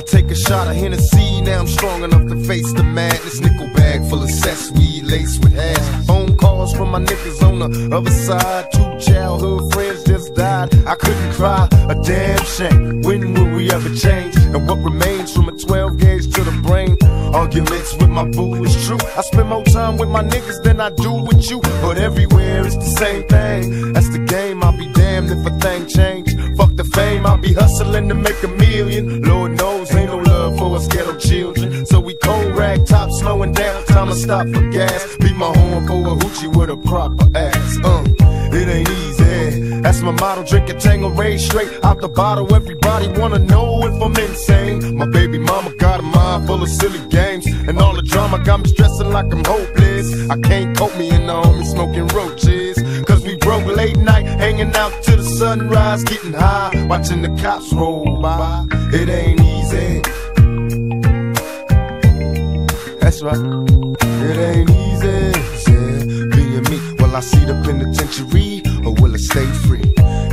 take a shot of Hennessy, now I'm strong enough to face the madness. Nickel bag full of cess weed laced with hash. Phone calls from my niggas on the other side. Two childhood friends just died. I couldn't cry, a damn shame. When will we ever change? And what remains from a 12 gauge to the brain? Arguments with my boo is true. I spend more time with my niggas than I do with you. But everywhere it's the same thing. That's the game. I'll be damned if a thing change. Fame. I'll be hustling to make a million. Lord knows ain't no love for us ghetto children. So we cold rag top slowing down. Time to stop for gas. Beat my horn for a hoochie with a proper ass. Uh, it ain't easy. That's my motto. Drink a Tanqueray straight out the bottle. Everybody wanna know if I'm insane. My baby mama got a mind full of silly games. And all the drama got me stressing like I'm hopeless. I can't cope me and the homie smoking roaches. Cause we broke late night, hanging out to the sunrise, getting high, watching the cops roll by. It ain't easy. That's right. It ain't easy. Yeah, being me. Will I see the penitentiary or will I stay free?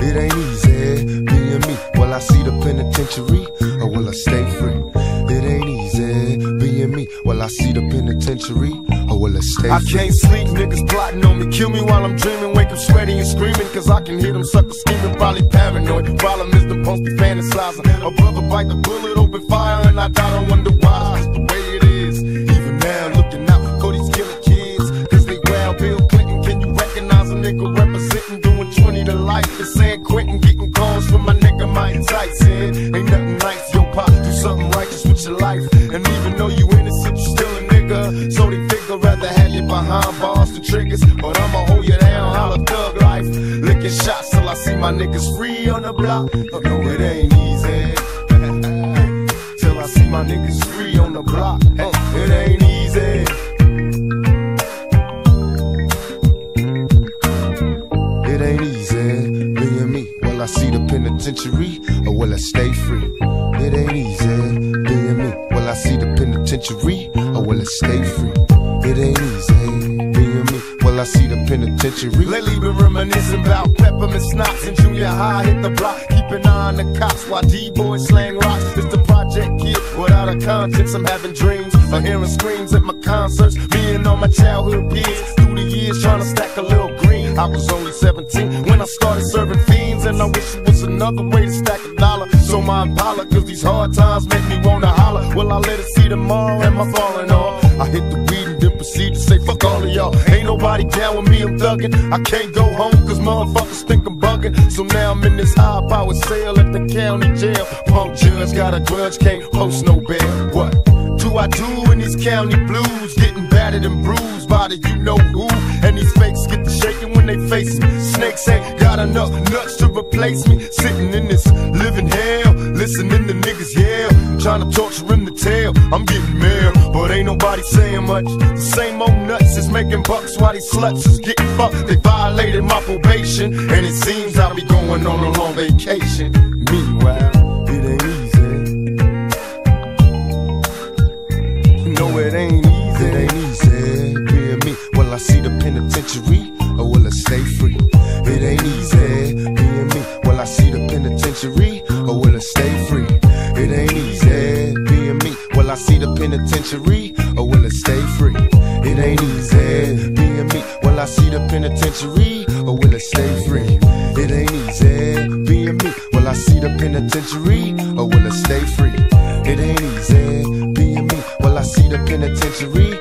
It ain't easy. Being me. Will I see the penitentiary or will I stay free? It ain't easy. Being me. Will I see the penitentiary I can't sleep, niggas plotting on me. Kill me while I'm dreaming. Wake up sweaty and screaming. Cause I can hear them suckers scheming. Probably paranoid. Problem is the post be fantasizing. A brother bite the bullet, open fire, and I die. Don't wonder why. It's the way it is. Even now, looking out for these killer kids. Cause they wild Bill Clinton. Can you recognize a nigga representing? Doing 20 to life. And San Quentin getting calls from my nigga Mike Tyson. Ain't nothing nice. Yo, pop, do something righteous with your life. And even though behind bars than triggers. But I'ma hold you down, holla thug life. Licking shots till I see my niggas free on the block. Oh, no, it ain't easy. till I see my niggas free on the block. Hey, it ain't easy. It ain't easy being me. Will I see the penitentiary or will I stay free? It ain't easy see the penitentiary or will I stay free? It ain't easy eh? being me. Will I see the penitentiary? Lately been reminiscing about peppermint schnapps in junior high. Hit the block, keep an eye on the cops while D-boys slang rocks. It's the project kid without a conscience. I'm having dreams of hearing screams at my concerts. And all my childhood peers through the years trying to stack a little green. I was only 17 when I started serving fiends, and I wish it was another way to stack a dollar. So my Impala, cause these hard times make me wanna holler. Will I let it see tomorrow? Am I falling off? I hit the weed and then proceed to say fuck all of y'all. Ain't nobody down with me, I'm thuggin'. I can't go home cause motherfuckers think I'm bugging. So now I'm in this high power cell at the county jail. Punk judge got a grudge, can't post no bail. What? do I do in these county blues? Getting battered and bruised by the you know who. And these fakes get to shaking when they face me. Snakes ain't got enough nuts to replace me. Sitting in this living hell, listening to niggas yell. Trying to torture him to tell. I'm getting mail, but ain't nobody saying much. The same old nuts is making bucks while these sluts is getting fucked. They violated my probation, and it seems I'll be going on a long vacation. Meanwhile, it ain't easy. No, it ain't easy. It ain't easy being me. Will I see the penitentiary or will I stay free? It ain't easy being me. Will I see the penitentiary penitentiary or will it stay free? It ain't easy being me. Will I see the penitentiary or will I stay free? It ain't easy being me. Will I see the penitentiary or will I stay free? It ain't easy being me. Will I see the penitentiary